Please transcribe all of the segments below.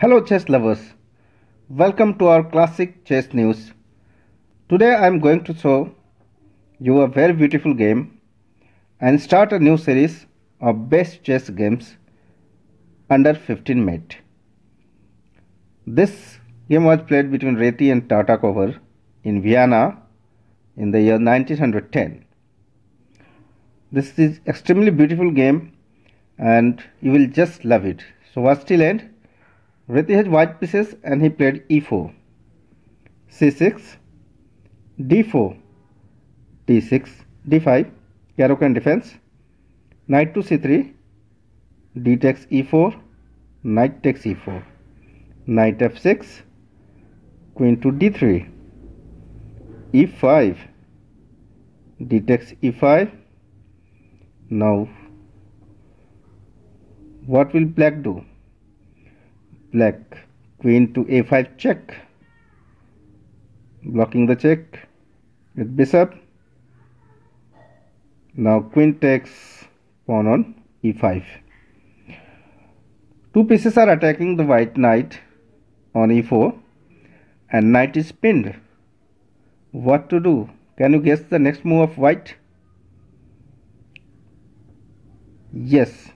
Hello chess lovers, welcome to our classic chess news. Today I am going to show you a very beautiful game and start a new series of best chess games under 15 minutes. This game was played between Reti and Tartakower in Vienna in the year 1910. This is extremely beautiful game and you will just love it. So watch till end Reti has white pieces and he played e4, c6, d4, d6, d5, Caro-Kann defense, knight to c3, d takes e4, knight takes e4, knight f6, queen to d3, e5, d takes e5. Now, what will black do? Black. Queen to a5 check. Blocking the check with bishop. Now queen takes pawn on e5 two pieces are attacking the white knight on e4 and knight is pinned. What to do? Can you guess the next move of white? Yes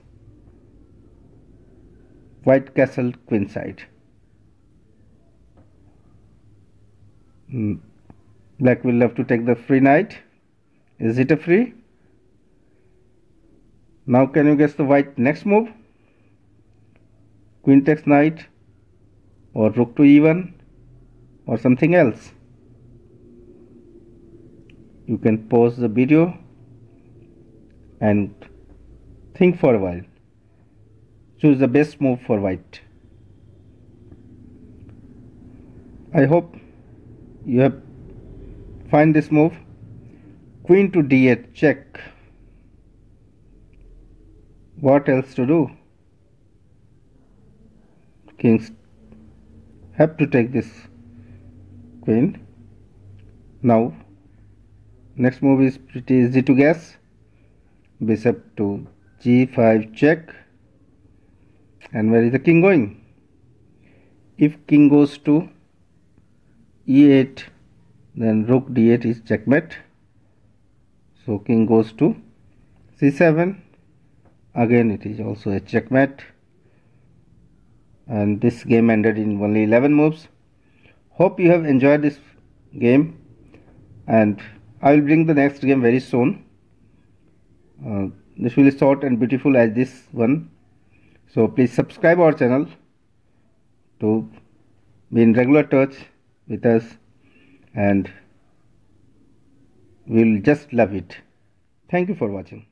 white castle queenside. Mm. black will have to take the free knight is it a free? Now can you guess the white next move? Queen takes knight or rook to e1 or something else. You can pause the video and think for a while choose the best move for white. I hope you have find this move. Queen to d8 check. What else to do? Kings have to take this queen. Now next move is pretty easy to guess. Bishop to g5 check and where is the king going? If king goes to e8 then rook d8 is checkmate. So king goes to c7 again it is also a checkmate. And this game ended in only 11 moves. Hope you have enjoyed this game and I will bring the next game very soon. Uh, this will be short and beautiful as this one so please subscribe our channel to be in regular touch with us and we'll just love it. Thank you for watching.